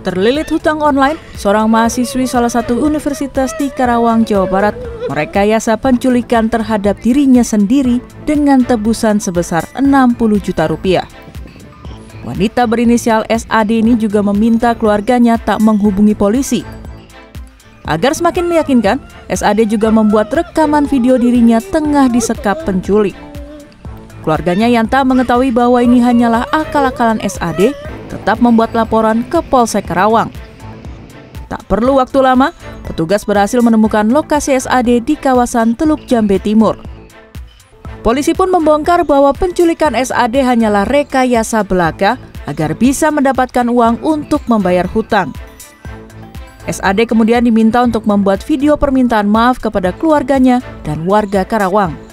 Terlilit hutang online, seorang mahasiswi salah satu universitas di Karawang, Jawa Barat merekayasa penculikan terhadap dirinya sendiri dengan tebusan sebesar 60 juta rupiah. Wanita berinisial SAD ini juga meminta keluarganya tak menghubungi polisi. Agar semakin meyakinkan, SAD juga membuat rekaman video dirinya tengah disekap penculik. Keluarganya yang tak mengetahui bahwa ini hanyalah akal-akalan SAD tetap membuat laporan ke Polsek Karawang. Tak perlu waktu lama, petugas berhasil menemukan lokasi SAD di kawasan Teluk Jambe Timur. Polisi pun membongkar bahwa penculikan SAD hanyalah rekayasa belaka agar bisa mendapatkan uang untuk membayar hutang. SAD kemudian diminta untuk membuat video permintaan maaf kepada keluarganya dan warga Karawang.